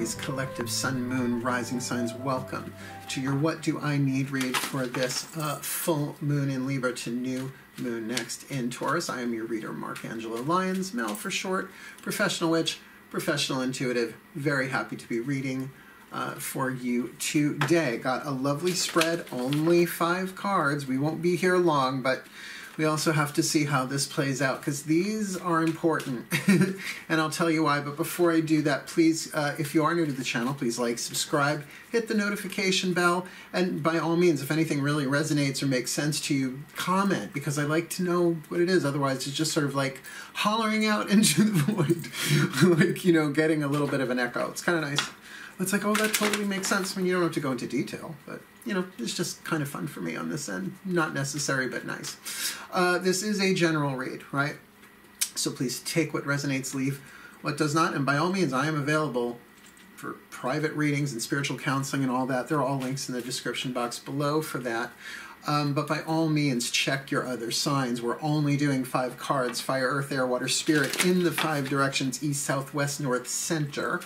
Collective sun, moon, rising signs. Welcome to your What Do I Need read for this uh, full moon in Libra to new moon next in Taurus. I am your reader, Mark Angelo Lyons, Mal for short, professional witch, professional intuitive. Very happy to be reading uh, for you today. Got a lovely spread, only five cards. We won't be here long, but we also have to see how this plays out because these are important. And I'll tell you why but before I do that please uh, if you are new to the channel please like subscribe hit the notification bell and by all means if anything really resonates or makes sense to you comment because I like to know what it is. Otherwise it's just sort of like hollering out into the void like you know getting a little bit of an echo. It's kind of nice. It's like, oh, that totally makes sense. I mean, you don't have to go into detail, but you know, it's just kind of fun for me on this end. Not necessary, but nice. Uh, this is a general read, right? So please take what resonates, leave what does not, and by all means, I am available for private readings and spiritual counseling and all that. There are all links in the description box below for that. Um, but by all means, check your other signs. We're only doing five cards fire, earth, air, water, spirit in the five directions east, south, west, north, center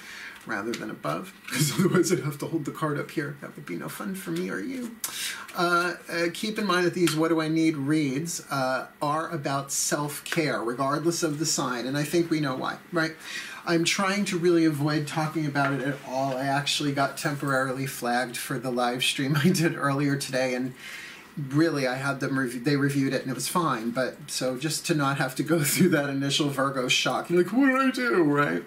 rather than above, because otherwise I'd have to hold the card up here. That would be no fun for me or you. Uh, uh, keep in mind that these What Do I Need reads uh, are about self care, regardless of the sign, and I think we know why, right? I'm trying to really avoid talking about it at all. I actually got temporarily flagged for the live stream I did earlier today, and really I had them review they reviewed it and it was fine but so just to not have to go through that initial Virgo shock you're like what do I do right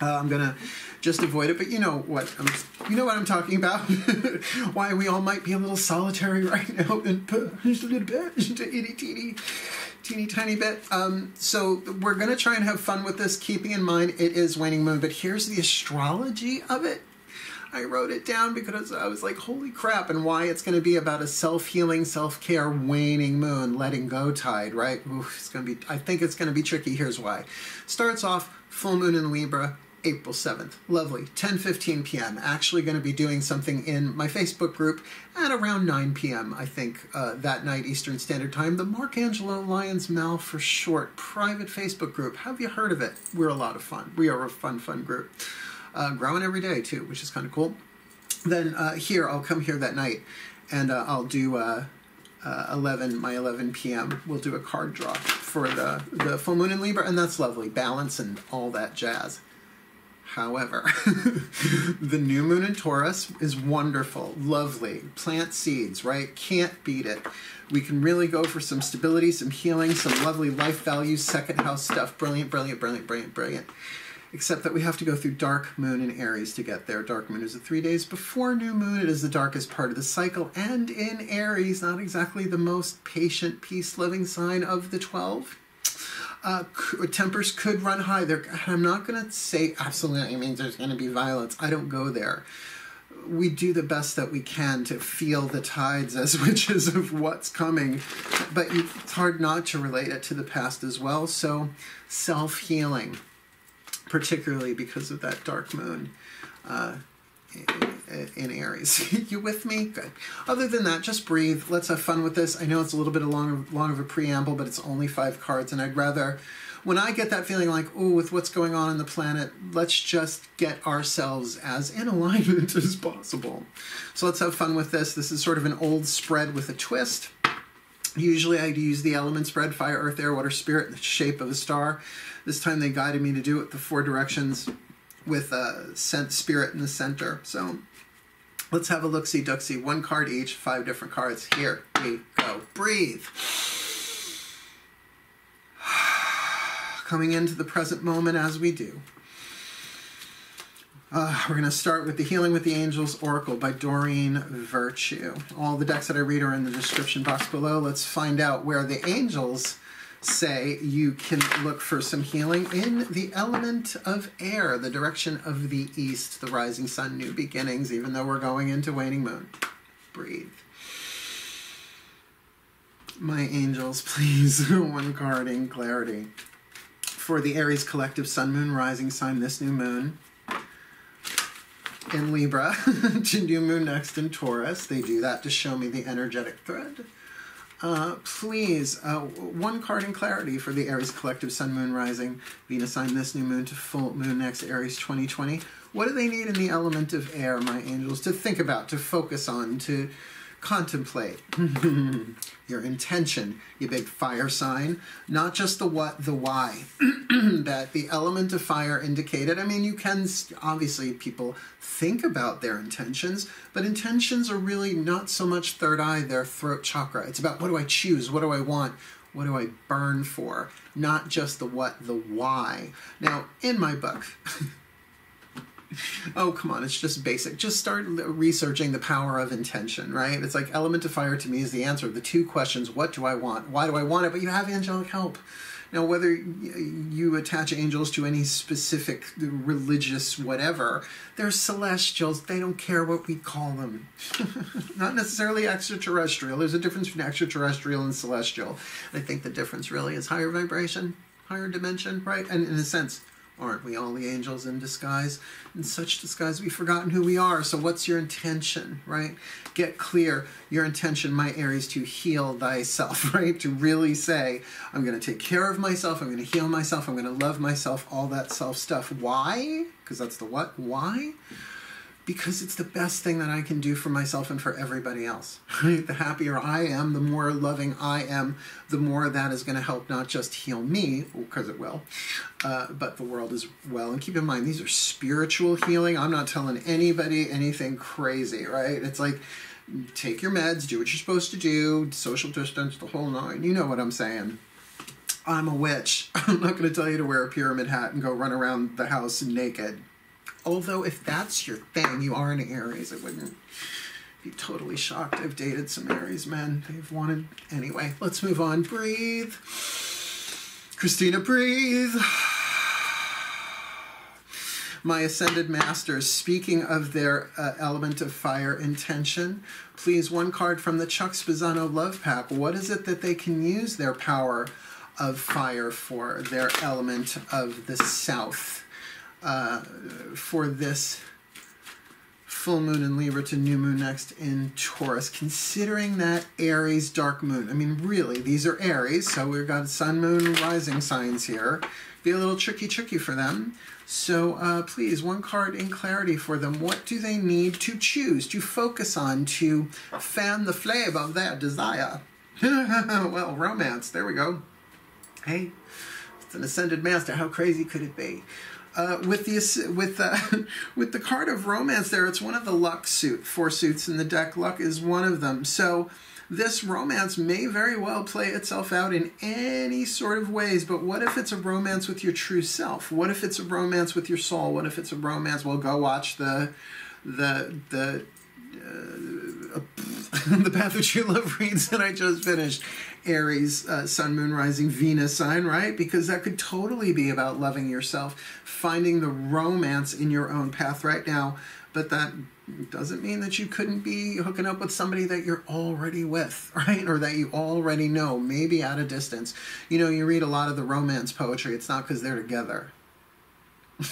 uh, I'm gonna just avoid it, but you know what? I'm, you know what I'm talking about. Why we all might be a little solitary right now, and just a little bit, just a itty teeny, teeny tiny bit. Um, so we're gonna try and have fun with this, keeping in mind it is waning moon. But here's the astrology of it. I wrote it down because I was like, holy crap, and why it's going to be about a self healing, self care, waning moon, letting go tide, right? Ooh, it's going to be, I think it's going to be tricky. Here's why. Starts off full moon in Libra, April 7th. Lovely. 10:15 p.m. Actually going to be doing something in my Facebook group at around 9 p.m. I think uh, that night Eastern Standard Time. The Mark Angelo Lyons Mal for short private Facebook group. Have you heard of it? We're a lot of fun. We are a fun, fun group. Uh, growing every day too, which is kind of cool. Then uh, here I'll come here that night, and uh, I'll do. Uh, uh, 11 my 11 p.m we'll do a card draw for the the full moon in libra and that's lovely balance and all that jazz However, the new moon in Taurus is wonderful, lovely. Plant seeds, right? Can't beat it. We can really go for some stability, some healing, some lovely life values, second house stuff. Brilliant, brilliant, brilliant, brilliant, brilliant. Except that we have to go through dark moon in Aries to get there. Dark moon is the three days before new moon. It is the darkest part of the cycle. And in Aries, not exactly the most patient, peace loving sign of the 12 uh, tempers could run high. There, I'm not going to say absolutely means there's going to be violence. I don't go there. We do the best that we can to feel the tides as witches of what's coming, but it's hard not to relate it to the past as well. So, self healing, particularly because of that dark moon. Uh, in Aries. you with me? Good. Other than that, just breathe. Let's have fun with this. I know it's a little bit of long, long of a preamble, but it's only five cards, and I'd rather, when I get that feeling like, oh, with what's going on in the planet, let's just get ourselves as in alignment as possible. So let's have fun with this. This is sort of an old spread with a twist. Usually I use the element spread, fire, earth, air, water, spirit, the shape of a star. This time they guided me to do it the four directions with a scent spirit in the center. So let's have a look-see duck-see. One card each, five different cards. Here we go. Breathe. Coming into the present moment as we do. Uh, we're going to start with the Healing with the Angels Oracle by Doreen Virtue. All the decks that I read are in the description box below. Let's find out where the angels say you can look for some healing in the element of air, the direction of the east, the rising sun, new beginnings, even though we're going into waning moon. Breathe. My angels, please, one card in clarity. For the Aries collective sun, moon, rising sign, this new moon in Libra to new moon next in Taurus. They do that to show me the energetic thread Uh, please, uh, one card in clarity for the Aries Collective Sun, Moon, Rising, Venus sign this new moon to full moon next Aries 2020. What do they need in the element of air, my angels, to think about, to focus on, to contemplate? Your intention, you big fire sign, not just the what, the why. that the element of fire indicated. I mean, you can obviously people think about their intentions, but intentions are really not so much third eye, their throat chakra. It's about what do I choose? What do I want? What do I burn for? Not just the what, the why. Now, in my book, oh, come on, it's just basic. Just start researching the power of intention, right? It's like element of fire to me is the answer. The two questions what do I want? Why do I want it? But you have angelic help. Now, whether you attach angels to any specific religious whatever, they're celestials. They don't care what we call them. Not necessarily extraterrestrial. There's a difference between extraterrestrial and celestial. I think the difference really is higher vibration, higher dimension, right? And in a sense, Aren't we all the angels in disguise? In such disguise, we've forgotten who we are. So, what's your intention, right? Get clear. Your intention, my Aries, to heal thyself, right? To really say, I'm going to take care of myself. I'm going to heal myself. I'm going to love myself. All that self stuff. Why? Because that's the what? Why? Because it's the best thing that I can do for myself and for everybody else. the happier I am, the more loving I am, the more that is going to help not just heal me, because it will, uh, but the world as well. And keep in mind, these are spiritual healing. I'm not telling anybody anything crazy, right? It's like, take your meds, do what you're supposed to do, social distance, the whole nine. You know what I'm saying. I'm a witch. I'm not going to tell you to wear a pyramid hat and go run around the house naked. Although, if that's your thing, you are an Aries. I wouldn't be totally shocked. I've dated some Aries men. They've wanted. Anyway, let's move on. Breathe. Christina, breathe. My ascended masters, speaking of their uh, element of fire intention, please one card from the Chuck Spezzano Love Pack. What is it that they can use their power of fire for, their element of the south? Uh, for this full moon in Libra to new moon next in Taurus, considering that Aries dark moon. I mean, really, these are Aries, so we've got sun, moon, rising signs here. Be a little tricky, tricky for them. So uh, please, one card in clarity for them. What do they need to choose, to focus on, to fan the flame of their desire? well, romance, there we go. Hey, it's an ascended master. How crazy could it be? Uh, with the with uh, with the card of romance there, it's one of the luck suit four suits in the deck. Luck is one of them. So this romance may very well play itself out in any sort of ways. But what if it's a romance with your true self? What if it's a romance with your soul? What if it's a romance? Well, go watch the the the uh, the path of true love reads that I just finished. Aries, uh, Sun, Moon, Rising, Venus sign, right? Because that could totally be about loving yourself, finding the romance in your own path right now. But that doesn't mean that you couldn't be hooking up with somebody that you're already with, right? Or that you already know, maybe at a distance. You know, you read a lot of the romance poetry, it's not because they're together.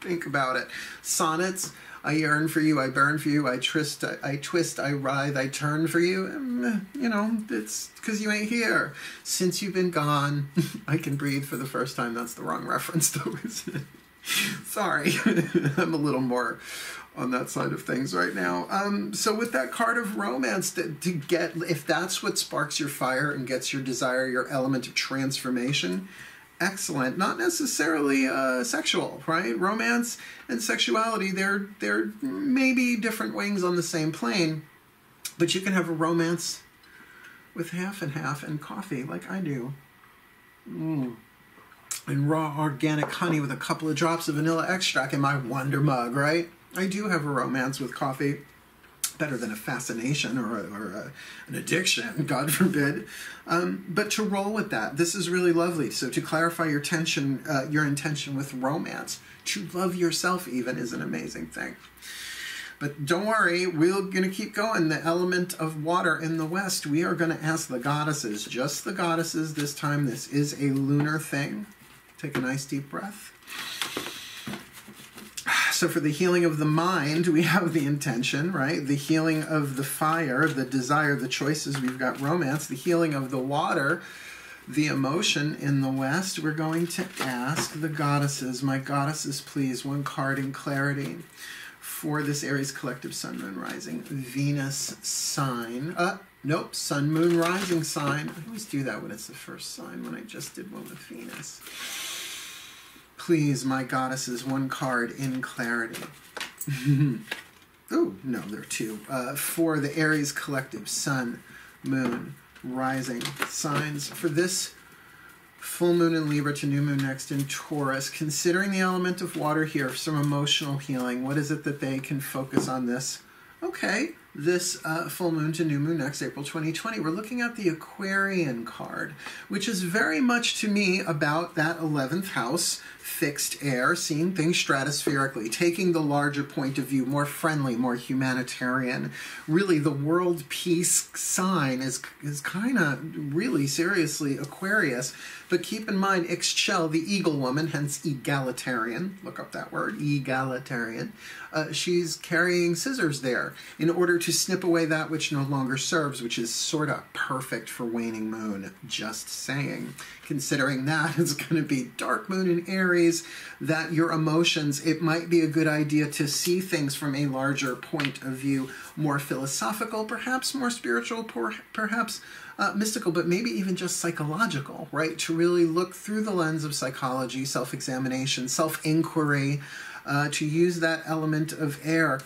Think about it. Sonnets, I yearn for you, I burn for you, I twist, I, I twist, I writhe, I turn for you. And, you know, it's because you ain't here. Since you've been gone, I can breathe for the first time. That's the wrong reference, though, isn't it? Sorry, I'm a little more on that side of things right now. Um, so with that card of romance, to, to get if that's what sparks your fire and gets your desire, your element of transformation, excellent. Not necessarily uh, sexual, right? Romance and sexuality, they're they're maybe different wings on the same plane, but you can have a romance with half and half and coffee, like I do. Mm. And raw organic honey with a couple of drops of vanilla extract in my wonder mug, right? I do have a romance with coffee better than a fascination or, a, or a, an addiction, God forbid. Um, but to roll with that, this is really lovely. So to clarify your tension, uh, your intention with romance, to love yourself even is an amazing thing. But don't worry, we're going to keep going. The element of water in the west, we are going to ask the goddesses, just the goddesses this time. This is a lunar thing. Take a nice deep breath. So, for the healing of the mind, we have the intention, right? The healing of the fire, the desire, the choices, we've got romance. The healing of the water, the emotion in the West, we're going to ask the goddesses, my goddesses, please, one card in clarity for this Aries collective sun, moon, rising, Venus sign. Uh, nope, sun, moon, rising sign. I always do that when it's the first sign, when I just did one with Venus. Please, my goddesses, one card in clarity. oh, no, there are two. Uh, for the Aries collective sun, moon, rising signs. For this full moon in Libra to new moon next in Taurus, considering the element of water here, some emotional healing, what is it that they can focus on this? Okay, this uh, full moon to new moon next April 2020, we're looking at the Aquarian card, which is very much to me about that 11th house fixed air, seeing things stratospherically, taking the larger point of view, more friendly, more humanitarian. Really, the world peace sign is, is kind of really seriously Aquarius. But keep in mind, Ixchel, the eagle woman, hence egalitarian, look up that word, egalitarian, uh, she's carrying scissors there in order to snip away that which no longer serves, which is sort of perfect for waning moon, just saying. Considering that it's going to be dark moon in Aries, that your emotions, it might be a good idea to see things from a larger point of view, more philosophical, perhaps more spiritual, perhaps uh, mystical, but maybe even just psychological, right? To really look through the lens of psychology, self examination, self inquiry uh, to use that element of air.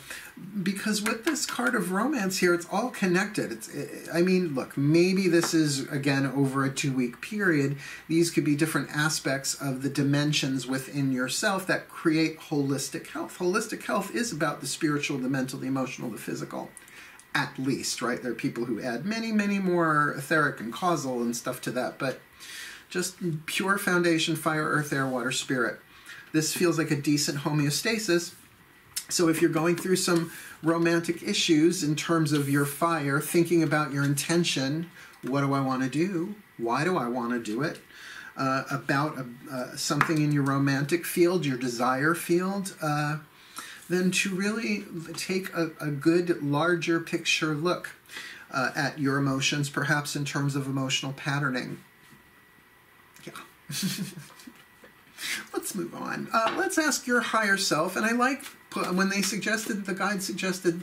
Because with this card of romance here, it's all connected. It's, it, I mean, look, maybe this is again over a two week period. These could be different aspects of the dimensions within yourself that create holistic health. Holistic health is about the spiritual, the mental, the emotional, the physical at least, right? There are people who add many, many more etheric and causal and stuff to that, but just pure foundation, fire, earth, air, water, spirit. This feels like a decent homeostasis. So if you're going through some romantic issues in terms of your fire, thinking about your intention, what do I want to do? Why do I want to do it? Uh, about a, uh, something in your romantic field, your desire field, uh, then to really take a, a good, larger picture look uh, at your emotions, perhaps in terms of emotional patterning. Yeah. let's move on. Uh, let's ask your higher self. And I like when they suggested, the guide suggested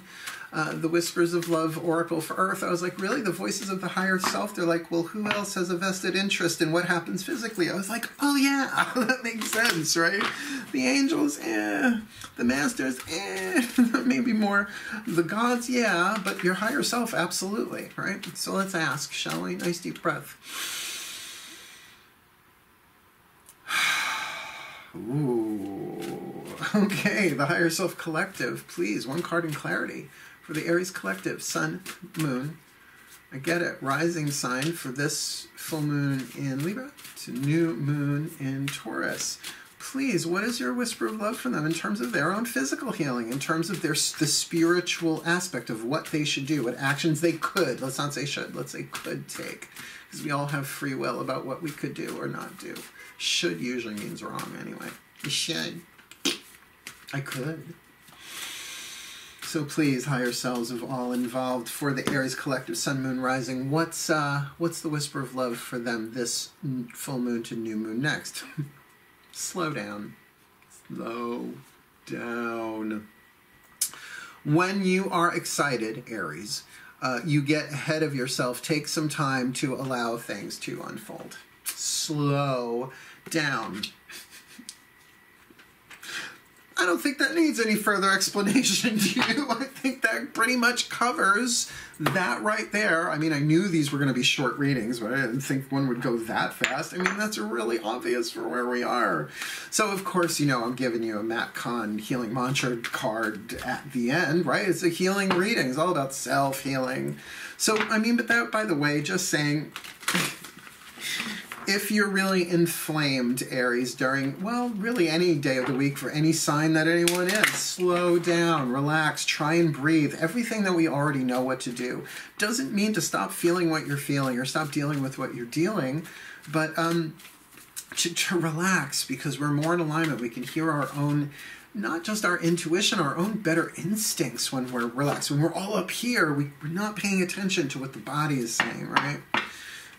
uh, the Whispers of Love Oracle for Earth. I was like, really? The voices of the higher self? They're like, well, who else has a vested interest in what happens physically? I was like, oh, yeah, that makes sense, right? The angels, eh. The masters, eh. Maybe more. The gods, yeah. But your higher self, absolutely, right? So let's ask, shall we? Nice deep breath. Ooh. Okay, the higher self collective, please. One card in clarity for the Aries collective, Sun, Moon. I get it. Rising sign for this full moon in Libra to new moon in Taurus. Please, what is your whisper of love for them in terms of their own physical healing, in terms of their the spiritual aspect of what they should do, what actions they could, let's not say should, let's say could take, because we all have free will about what we could do or not do. Should usually means wrong anyway. You should. I could. So please, higher selves of all involved for the Aries collective Sun Moon Rising. What's uh, what's the whisper of love for them this full moon to new moon next? Slow down. Slow down. When you are excited, Aries, uh, you get ahead of yourself. Take some time to allow things to unfold. Slow down. I don't think that needs any further explanation to you. I think that pretty much covers that right there. I mean, I knew these were going to be short readings, but I didn't think one would go that fast. I mean, that's really obvious for where we are. So, of course, you know, I'm giving you a Matt Kahn healing mantra card at the end, right? It's a healing reading. It's all about self healing. So, I mean, but that, by the way, just saying if you're really inflamed, Aries, during, well, really any day of the week for any sign that anyone is, slow down, relax, try and breathe. Everything that we already know what to do. Doesn't mean to stop feeling what you're feeling or stop dealing with what you're dealing, but um, to, to relax because we're more in alignment. We can hear our own not just our intuition, our own better instincts when we're relaxed. When we're all up here, we, we're not paying attention to what the body is saying, right?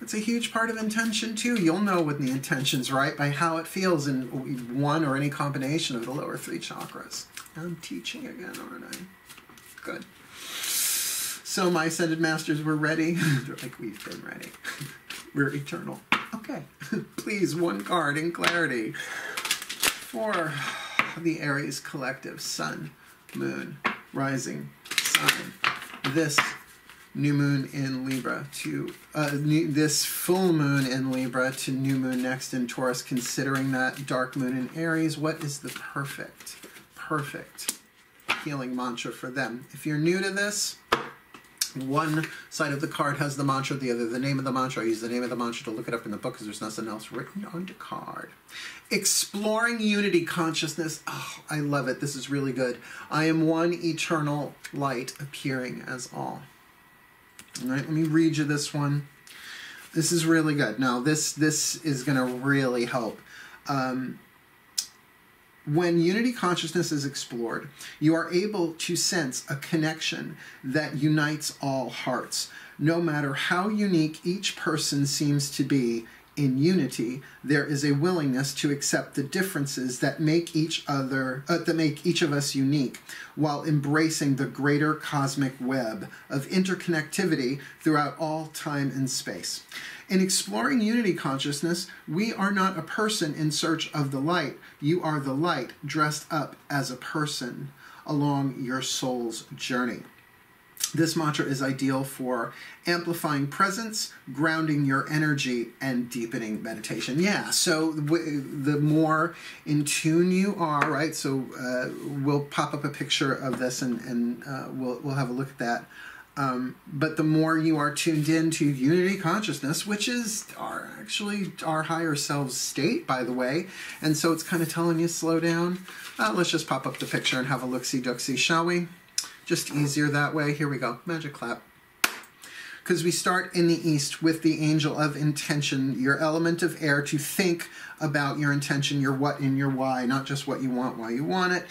It's a huge part of intention too. You'll know when the intention's right by how it feels in one or any combination of the lower three chakras. I'm teaching again, aren't I? Good. So my ascended masters were ready. They're like, we've been ready. we're eternal. Okay. Please, one card in clarity for the Aries collective sun, moon, rising, sign. This new moon in Libra to uh, new, this full moon in Libra to new moon next in Taurus, considering that dark moon in Aries, what is the perfect, perfect healing mantra for them? If you're new to this, one side of the card has the mantra, the other the name of the mantra. I use the name of the mantra to look it up in the book because there's nothing else written on the card. Exploring unity consciousness. Oh, I love it. This is really good. I am one eternal light appearing as all. All right, let me read you this one. This is really good. Now, this this is going to really help. Um, when unity consciousness is explored, you are able to sense a connection that unites all hearts. No matter how unique each person seems to be, in unity, there is a willingness to accept the differences that make each other uh, that make each of us unique, while embracing the greater cosmic web of interconnectivity throughout all time and space. In exploring unity consciousness, we are not a person in search of the light. You are the light dressed up as a person along your soul's journey. This mantra is ideal for amplifying presence, grounding your energy, and deepening meditation. Yeah, so the more in tune you are, right? So uh, we'll pop up a picture of this and, and uh, we'll, we'll have a look at that. Um, but the more you are tuned in to unity consciousness, which is our actually our higher selves state, by the way, and so it's kind of telling you slow down. Uh, let's just pop up the picture and have a look see dooksy, shall we? Just easier that way. Here we go. Magic clap. Because we start in the east with the angel of intention, your element of air, to think about your intention, your what and your why, not just what you want, why you want it.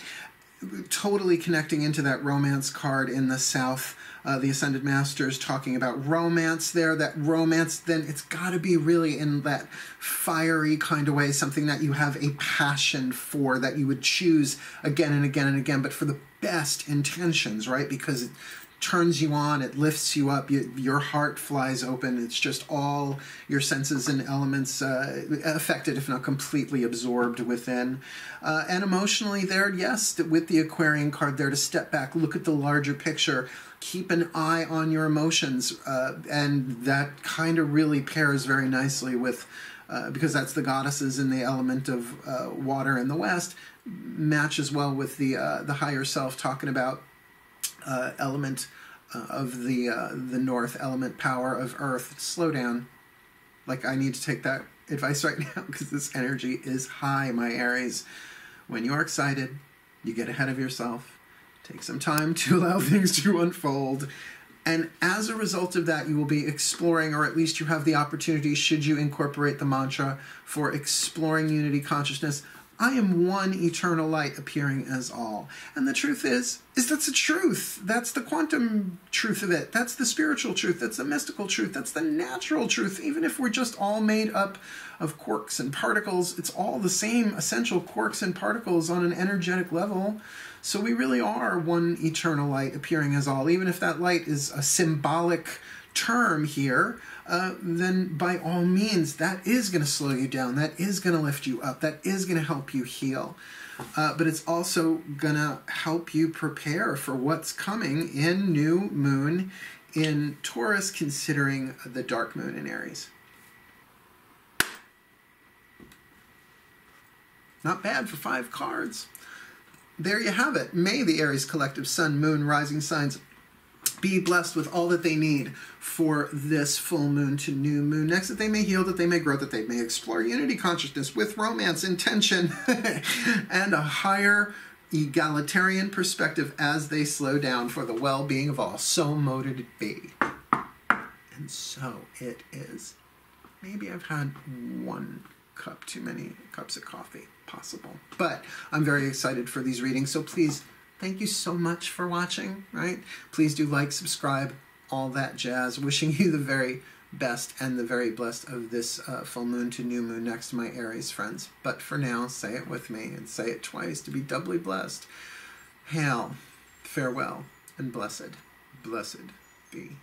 Totally connecting into that romance card in the south. Uh, the Ascended Masters talking about romance there. That romance, then it's got to be really in that fiery kind of way, something that you have a passion for, that you would choose again and again and again, but for the best intentions, right? Because it turns you on, it lifts you up, you, your heart flies open. It's just all your senses and elements uh, affected, if not completely absorbed within. Uh, and emotionally, there, yes, with the Aquarian card there to step back, look at the larger picture. Keep an eye on your emotions, uh, and that kind of really pairs very nicely with uh, because that's the goddesses in the element of uh, water in the west, matches well with the uh, the higher self talking about uh, element uh, of the the north element power of earth. Slow down. Like I need to take that advice right now because this energy is high, my Aries. When you are excited, you get ahead of yourself. Take some time to allow things to unfold and as a result of that, you will be exploring, or at least you have the opportunity, should you incorporate the mantra, for exploring unity consciousness. I am one eternal light appearing as all. And the truth is, is that's the truth. That's the quantum truth of it. That's the spiritual truth. That's the mystical truth. That's the natural truth. Even if we're just all made up of quarks and particles, it's all the same essential quarks and particles on an energetic level. So we really are one eternal light appearing as all. Even if that light is a symbolic term here, uh, then by all means, that is going to slow you down. That is going to lift you up. That is going to help you heal. Uh, but it's also going to help you prepare for what's coming in new moon in Taurus, considering the dark moon in Aries. Not bad for five cards there you have it. May the Aries collective sun, moon, rising signs be blessed with all that they need for this full moon to new moon. Next, that they may heal, that they may grow, that they may explore unity consciousness with romance, intention, and a higher egalitarian perspective as they slow down for the well being of all. So moted it be. And so it is. Maybe I've had one cup, too many cups of coffee possible. But I'm very excited for these readings. So please, thank you so much for watching, right? Please do like, subscribe, all that jazz. Wishing you the very best and the very blessed of this uh, full moon to new moon next, my Aries friends. But for now, say it with me and say it twice to be doubly blessed. Hail, farewell, and blessed, blessed be.